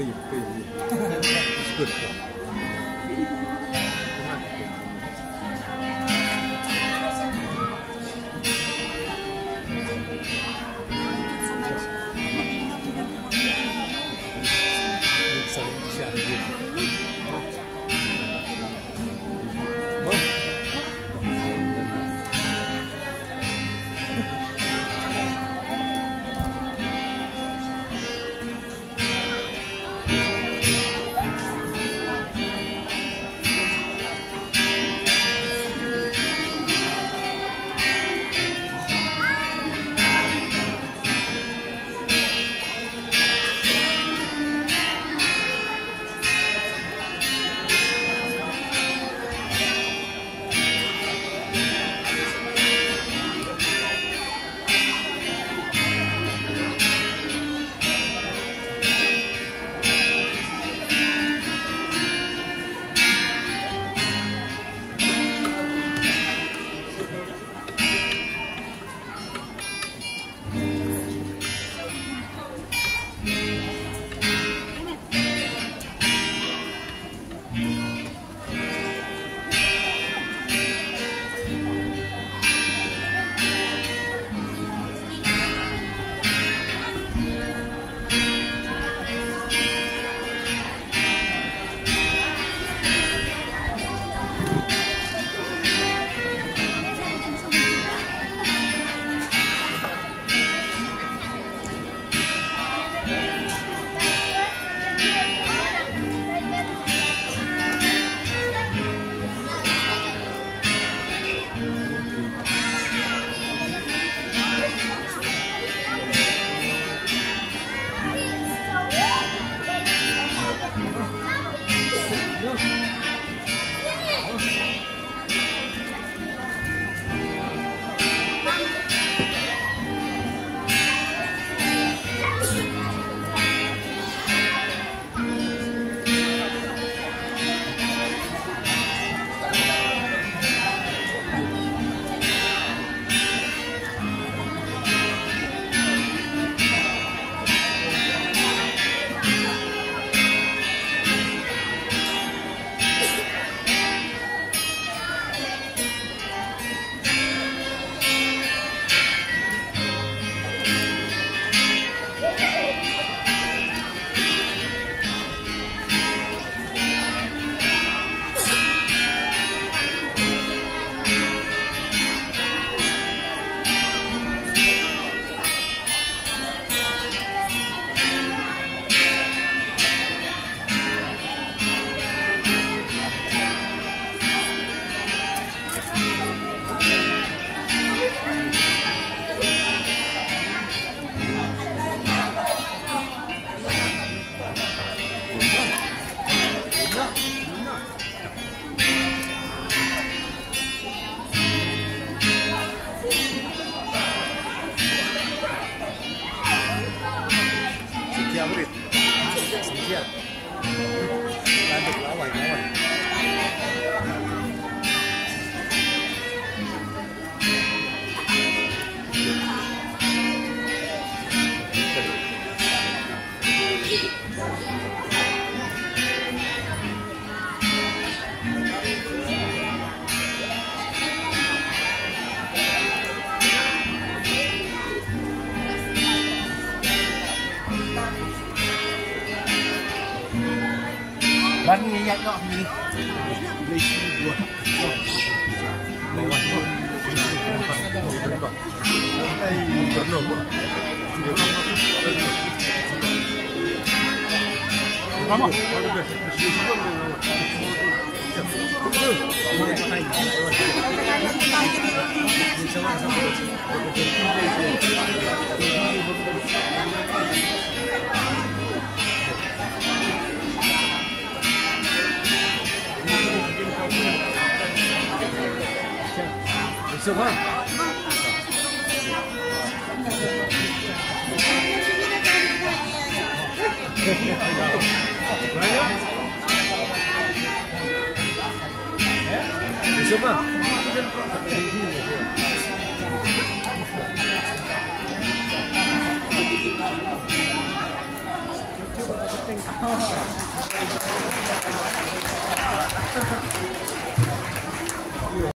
可以可以，可以，可以。Yeah. bắn nghe nhạy đó mình mình buồn mình buồn rồi Vamos. Vâng 喜欢。来呀？喜欢？